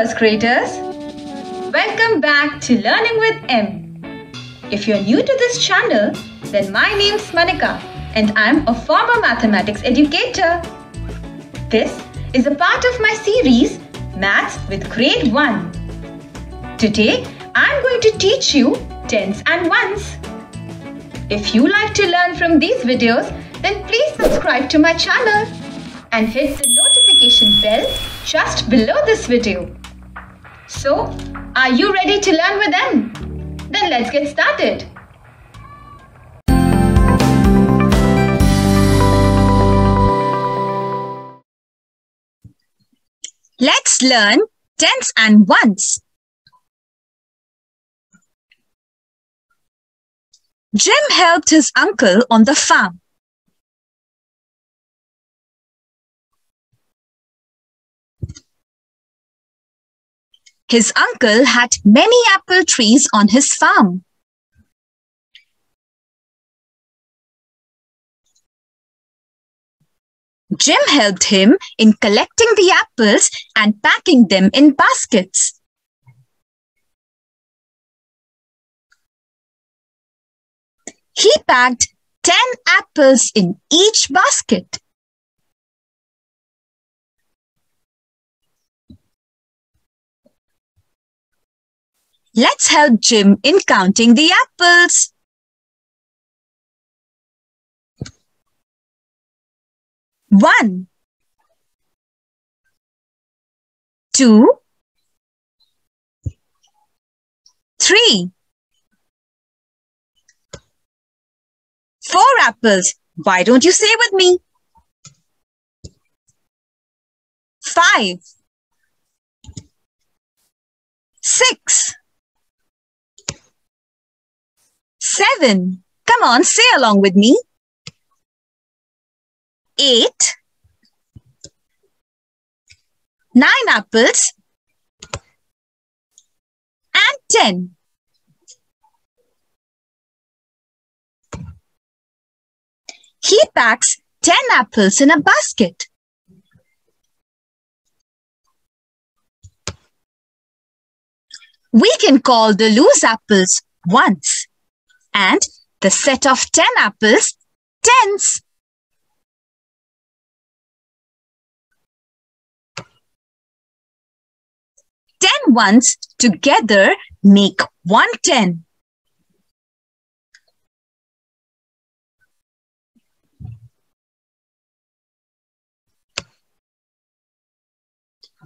first graders. Welcome back to Learning with M. If you're new to this channel, then my name's Manika and I'm a former mathematics educator. This is a part of my series Maths with Grade 1. Today, I'm going to teach you tens and ones. If you like to learn from these videos, then please subscribe to my channel and hit the notification bell just below this video. So, are you ready to learn with M? Then let's get started. Let's learn tens and ones. Jim helped his uncle on the farm. His uncle had many apple trees on his farm. Jim helped him in collecting the apples and packing them in baskets. He packed 10 apples in each basket. Let's help Jim in counting the apples. One, two, three, four apples. Why don't you say with me? Five, six, seven. Come on, say along with me eight, nine apples, and ten. He packs 10 apples in a basket. We can call the loose apples ones and the set of 10 apples tens. Ten ones together make 110.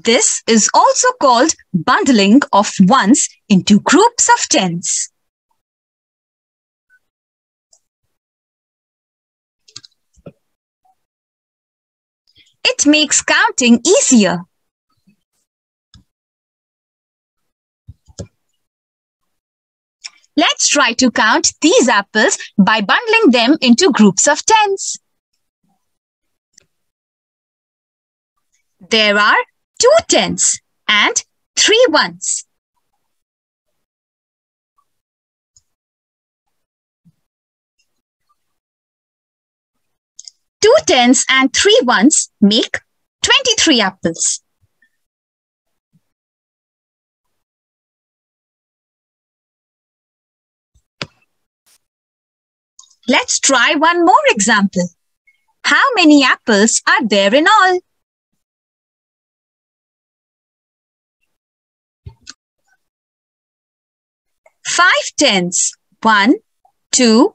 This is also called bundling of ones into groups of tens. It makes counting easier. Let's try to count these apples by bundling them into groups of tens. There are two tens and three ones. Two tens and three ones make 23 apples. Let's try one more example. How many apples are there in all? Five tens. One, two,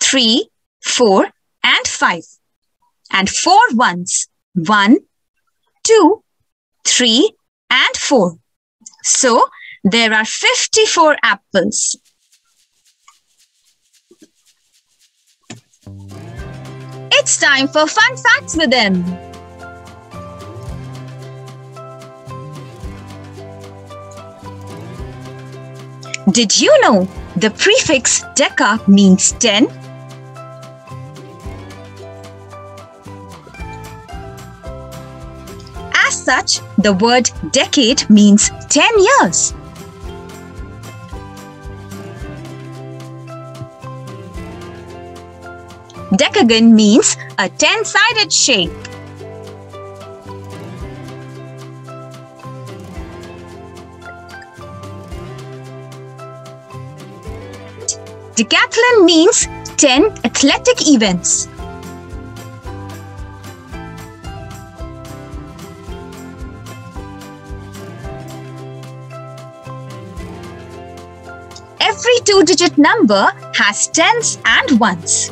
three, four, and five. And four ones. One, two, three, and four. So, there are 54 apples. It's time for fun facts with M. Did you know the prefix deca means 10? such, the word decade means 10 years. Decagon means a 10-sided shape. Decathlon means 10 athletic events. Every two-digit number has tens and ones.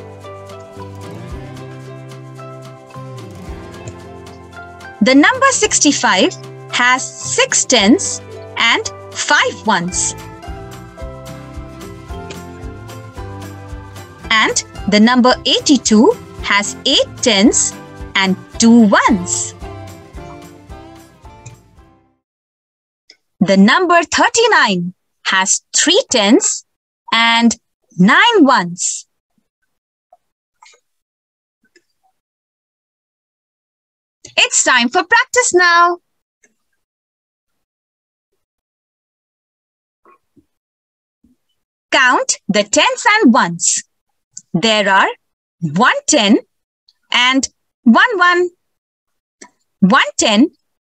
The number 65 has six tens and five ones. And the number 82 has eight tens and two ones. The number 39 has three tens and nine ones. It's time for practice now. Count the tens and ones. There are one ten and one one. One ten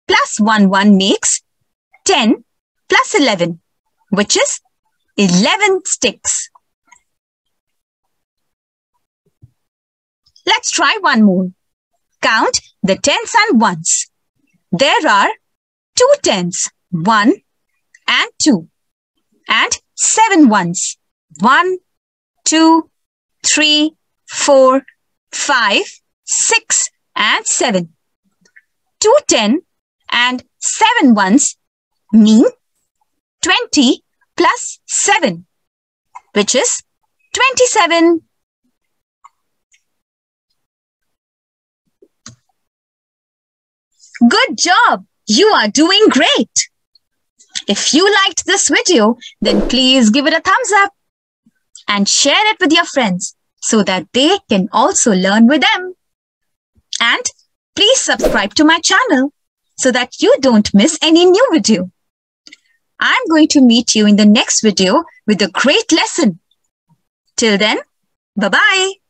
plus one one makes 10 plus 11, which is 11 sticks. Let's try one more. Count the tens and ones. There are two tens, one and two, and seven ones, one, two, three, four, five, six, and seven. Two ten and seven ones mean 20 plus 7, which is 27. Good job! You are doing great! If you liked this video, then please give it a thumbs up and share it with your friends so that they can also learn with M. And please subscribe to my channel so that you don't miss any new video. I'm going to meet you in the next video with a great lesson. Till then, bye-bye.